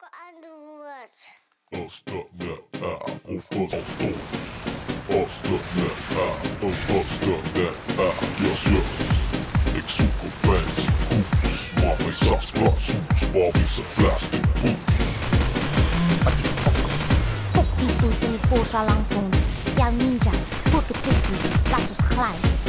aan Ik zoek een fancy koets, Maar mijn zacht sprak zoets, maar wie zijn plastic hoes Fuck die poes in die langs ons. Jouw ninja, put the ticket, laat ons glijden.